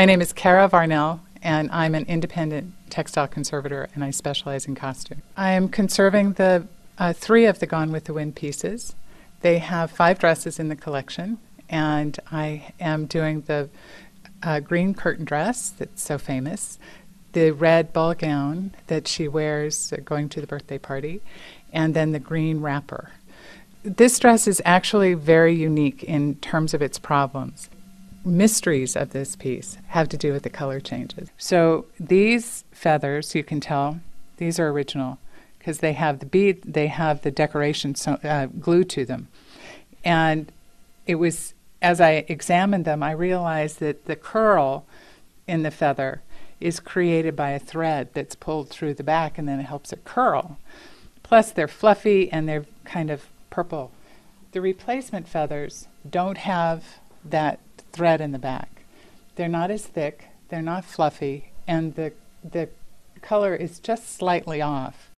My name is Cara Varnell, and I'm an independent textile conservator, and I specialize in costume. I am conserving the uh, three of the Gone with the Wind pieces. They have five dresses in the collection, and I am doing the uh, green curtain dress that's so famous, the red ball gown that she wears uh, going to the birthday party, and then the green wrapper. This dress is actually very unique in terms of its problems. Mysteries of this piece have to do with the color changes. So these feathers, you can tell, these are original because they have the bead, they have the decoration so, uh, glued to them. And it was, as I examined them, I realized that the curl in the feather is created by a thread that's pulled through the back and then it helps it curl. Plus, they're fluffy and they're kind of purple. The replacement feathers don't have that thread in the back. They're not as thick, they're not fluffy, and the, the color is just slightly off.